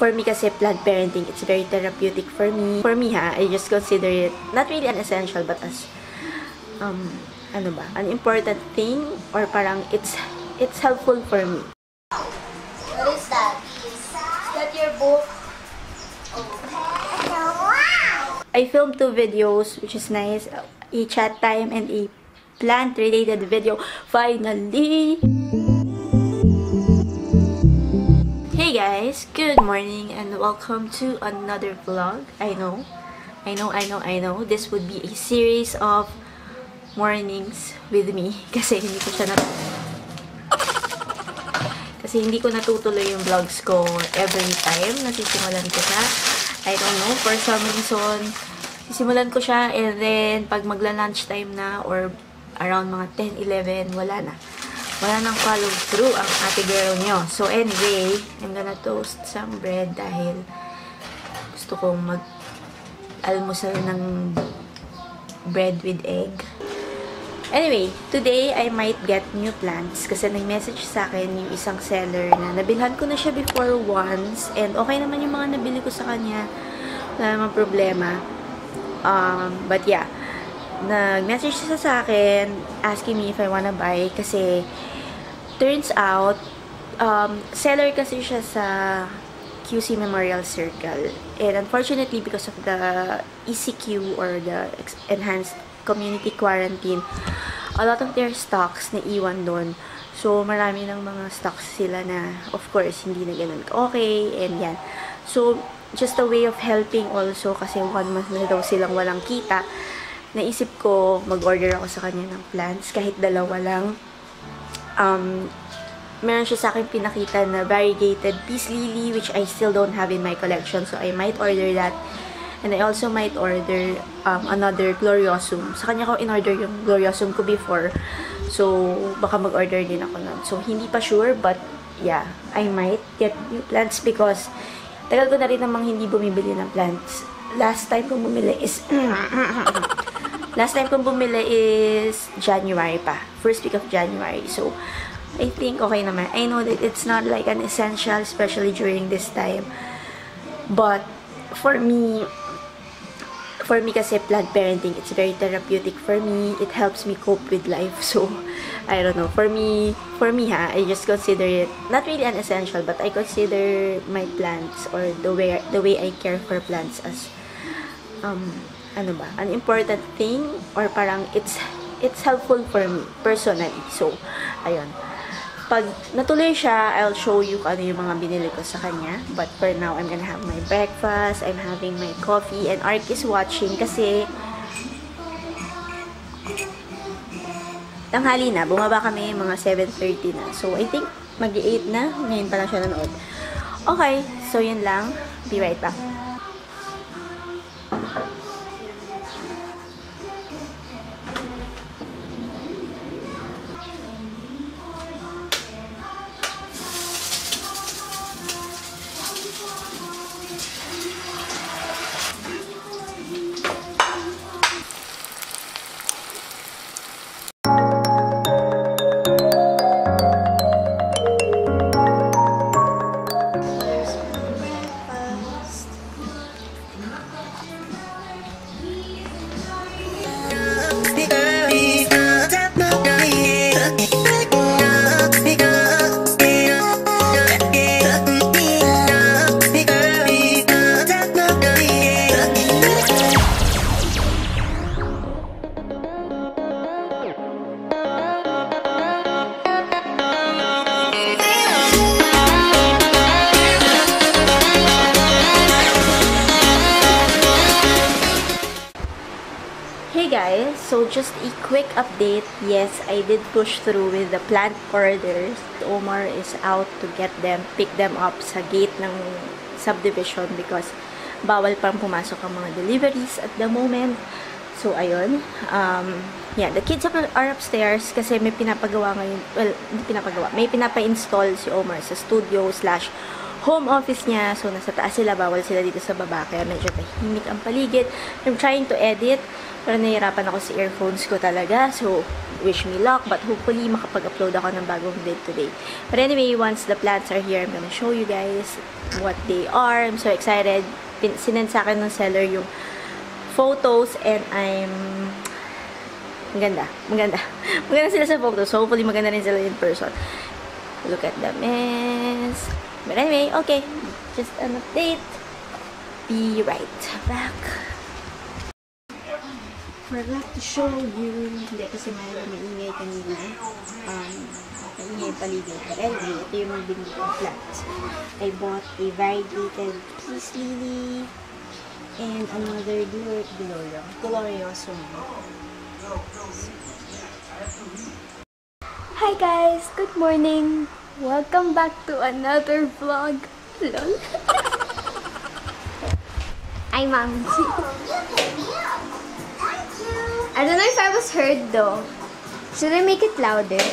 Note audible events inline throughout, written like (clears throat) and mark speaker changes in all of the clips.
Speaker 1: For me kasi plant parenting, it's very therapeutic for me. For me ha, I just consider it not really an essential but as um ano ba, an important thing or parang it's it's helpful for me.
Speaker 2: What is that? Is that your book?
Speaker 1: I filmed two videos, which is nice. A chat time and a plant-related video. Finally! Hey guys! Good morning and welcome to another vlog. I know, I know, I know, I know. This would be a series of mornings with me. (laughs) Kasi hindi ko siya nat... (laughs) Kasi hindi ko natutuloy yung vlogs ko every time. Nasisimulan ko siya. I don't know, for some reason, sisimulan ko siya and then pag magla-lunch time na or around mga 10, 11, wala na. Wala nang follow through ang ate girl nyo. So anyway, I'm gonna toast some bread dahil gusto kong mag almusal ng bread with egg. Anyway, today I might get new plants kasi nag-message sa akin yung isang seller na nabilhan ko na siya before once and okay naman yung mga nabili ko sa kanya. Wala namang problema. Um, but yeah, nag-message siya sa akin asking me if I wanna buy kasi turns out um, seller kasi siya sa QC Memorial Circle. And unfortunately, because of the ECQ or the Enhanced Community Quarantine, a lot of their stocks na iwan doon. So, marami ng mga stocks sila na, of course, hindi na ganun okay, and yan. So, just a way of helping also, kasi one month na daw silang walang kita, naisip ko, mag-order ako sa kanya ng plants, kahit dalawa lang. Um, meron siya sa akin pinakita na variegated peace lily, which I still don't have in my collection, so I might order that. And I also might order um, another Gloriosum. Sa kanya ko in-order yung Gloriosum ko before. So, baka mag-order din ako nun. So, hindi pa sure, but yeah, I might get new plants because tagal ko na rin namang hindi bumibili ng plants. Last time kong bumili is (clears throat) last time kong bumili is January pa. First week of January. So, I think okay naman. I know that it's not like an essential, especially during this time. But, for me, for me kasi plant parenting, it's very therapeutic for me. It helps me cope with life. (laughs) So, I don't know. For me, for me ha, I just consider it not really an essential, but I consider my plants or the way the way I care for plants as um ano ba, an important thing or parang it's it's helpful for me personally. So, ayun. Pag natuloy siya, I'll show you kung ano yung mga binili ko sa kanya. But for now, I'm gonna have my breakfast. I'm having my coffee. And Ark is watching kasi tanghali na. Bumaba kami mga 7.30 na. So, I think mag-8 na. Ngayon pa lang siya nanood. Okay. So, yun lang. Be right back. Guys, so just a quick update. Yes, I did push through with the plant orders. Omar is out to get them, pick them up sa gate ng subdivision because bawal pang pumasok ang mga deliveries at the moment. So, ayun. Um, yeah, the kids are upstairs kasi may pinapagawa ngayon. Well, hindi pinapagawa. May pinapa-install si Omar sa studio slash home office niya. So, nasa taas sila. Bawal sila dito sa baba. Kaya medyo tahimik ang paligid. I'm trying to edit. Pero nahihirapan ako sa earphones ko talaga. So, wish me luck. But hopefully, makapag-upload ako ng bagong vid today. But anyway, once the plants are here, I'm gonna show you guys what they are. I'm so excited. Pin- Sinend sa akin ng seller yung photos and I'm maganda. Maganda. (laughs) Maganda sila sa photos. So, hopefully, maganda rin sila in person. Look at the mess. But anyway, okay. Just an update. Be right back. Forgot to show you. Hindi, kasi may maingay kanina. Um, maingay paligid. But anyway, ito yung binili kong plants. I bought a variegated peace lily and another glor gloria, gloriosum.
Speaker 3: Hi guys! Good morning! Welcome back to another vlog. Lol. Hi, Mom. I don't know if I was heard though. Should I make it louder?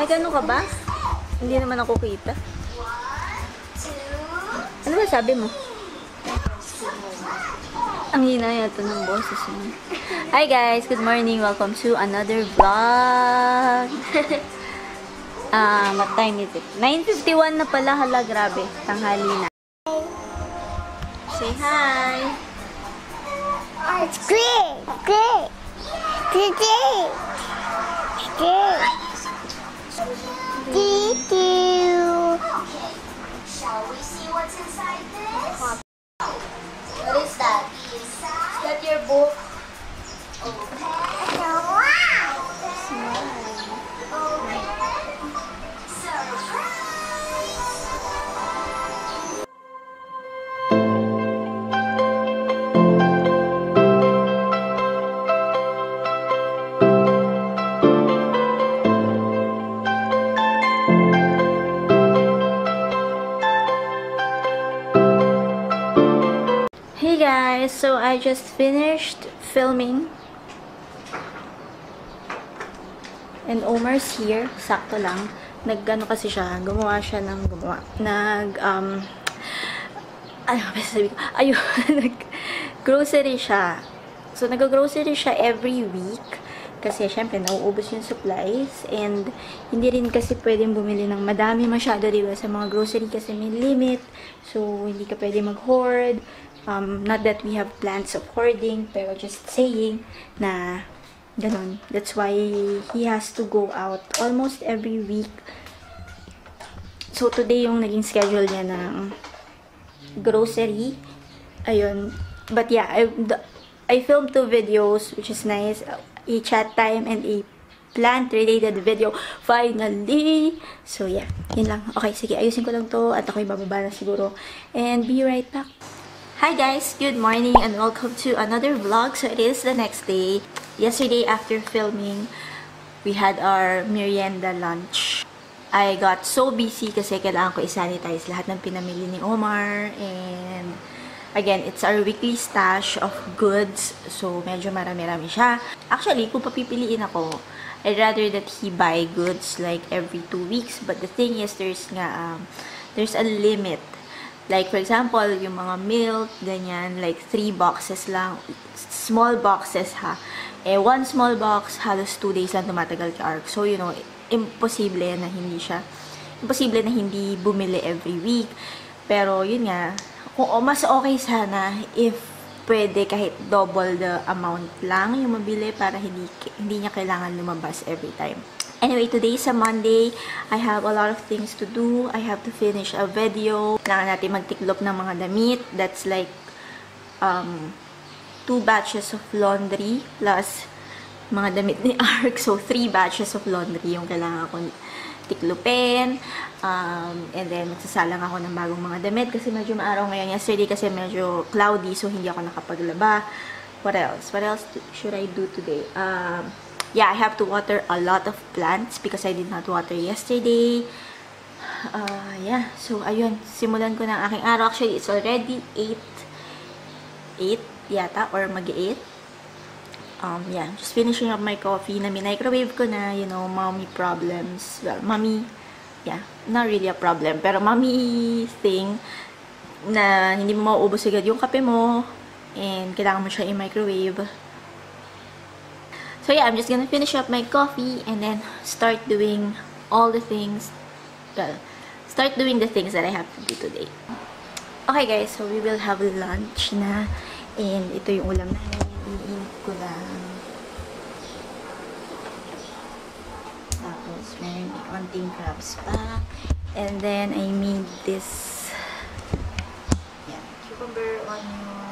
Speaker 1: May gano'n ka ba? Hindi naman ako kita. Ano ba sabi mo? Ang hina yata ng boses mo. Hi guys! Good morning! Welcome to another vlog! (laughs) Ah, what time is it? 9.51 na pala. Hala, grabe. Tanghali na. Say hi!
Speaker 3: It's great! Great! Great! Great! Great! Thank you!
Speaker 2: Shall we see what's inside this?
Speaker 1: Just finished filming. And Omar's here. Sakto lang. Nag-ano kasi siya. Gumawa siya ng gumawa. Nag, um, ano ba sabi ko? (laughs) Ayun. Nag-grocery siya. So, nag-grocery siya every week. Kasi, syempre, nauubos yung supplies. And, hindi rin kasi pwedeng bumili ng madami masyado, diba? Sa mga grocery kasi may limit. So, hindi ka pwede mag-hoard. Um, not that we have plans of hoarding, pero just saying na ganun. That's why he has to go out almost every week. So, today yung naging schedule niya ng grocery. Ayun. But yeah, I, the, I filmed two videos, which is nice. A chat time and a plant-related video. Finally! So, yeah. Yun lang. Okay, sige. Ayusin ko lang to at ako'y bababa na siguro. And be right back. Hi guys! Good morning and welcome to another vlog. So, it is the next day. Yesterday, after filming, we had our merienda lunch. I got so busy kasi kailangan ko i-sanitize lahat ng pinamili ni Omar. And again, it's our weekly stash of goods. So, medyo marami-rami siya. Actually, kung papipiliin ako, I'd rather that he buy goods like every two weeks. But the thing is, there's nga, um, there's a limit. Like, for example, yung mga milk, ganyan, like, three boxes lang. Small boxes, ha. Eh, one small box, halos two days lang tumatagal ka arc. So, you know, imposible na hindi siya, imposible na hindi bumili every week. Pero, yun nga, kung o, mas okay sana if pwede kahit double the amount lang yung mabili para hindi, hindi niya kailangan lumabas every time. Anyway, today is a Monday. I have a lot of things to do. I have to finish a video. Kailangan natin magtiklop ng mga damit. That's like um, two batches of laundry plus mga damit ni (laughs) ARC. So, three batches of laundry yung kailangan kong tiklupin. Um, and then, magsasalang ako ng bagong mga damit kasi medyo maaraw ngayon. Yesterday kasi medyo cloudy so hindi ako nakapaglaba. What else? What else should I do today? Um, yeah, I have to water a lot of plants because I did not water yesterday. Uh, yeah, so ayun, simulan ko ng aking araw. Actually, it's already 8 8 yata or mag-8. Um, yeah, just finishing up my coffee na minicrowave ko na, you know, mommy problems. Well, mommy yeah, not really a problem. Pero mommy thing na hindi mo mauubos agad yung kape mo and kailangan mo siya i-microwave. So yeah, I'm just gonna finish up my coffee and then start doing all the things, well, start doing the things that I have to do today. Okay guys, so we will have lunch na and ito yung ulam namin. Iinit ko lang. Tapos, meron may konting crabs pa. And then, I made this yeah, cucumber, onion,